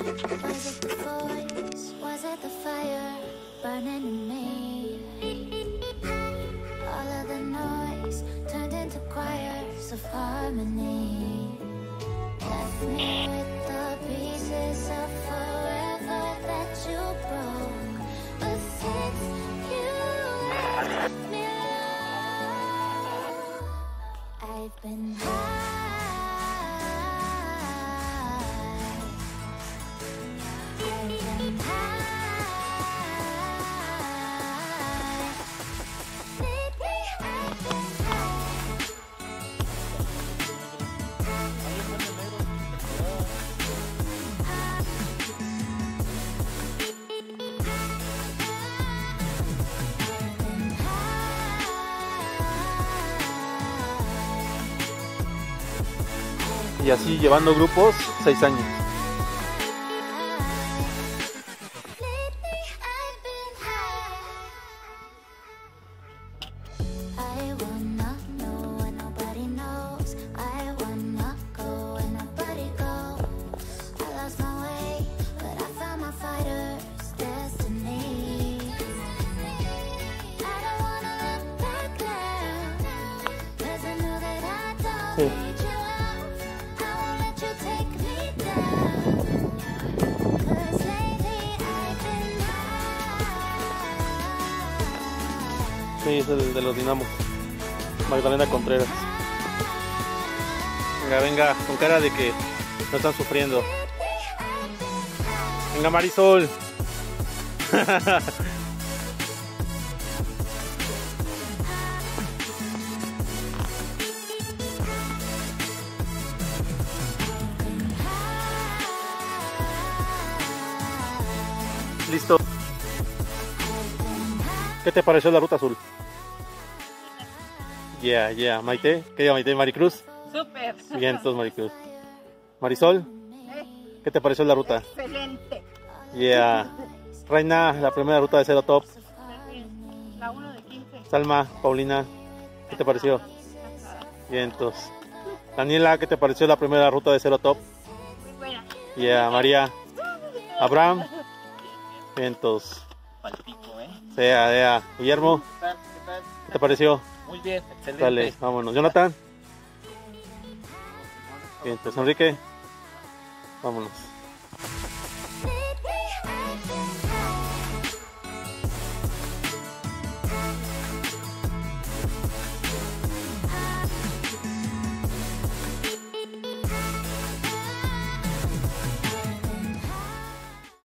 Was it the voice? Was it the fire burning in me? All of the noise turned into choirs of harmony. Left me with the pieces of Y así llevando grupos, seis años. Lately, Sí, es el de los Dinamos. Magdalena Contreras. Venga, venga, con cara de que no están sufriendo. Venga, Marisol. Listo. ¿Qué te pareció la ruta azul? Yeah, yeah. Maite, ¿qué diga Maite? Maricruz. Súper. Bien, entonces Maricruz. Marisol, ¿qué te pareció la ruta? Excelente. Yeah. Reina, la primera ruta de Cero Top. La 1 de 15. Salma, Paulina, ¿qué te pareció? Bien, entonces. Daniela, ¿qué te pareció la primera ruta de Cero Top? Muy buena. Yeah, María. Abraham. Bien, entonces. Sea, sea. Guillermo, ¿Qué tal? ¿Qué tal? ¿qué te pareció? Muy bien, excelente. Dale, vámonos. Jonathan. Bien, entonces Enrique. Vámonos.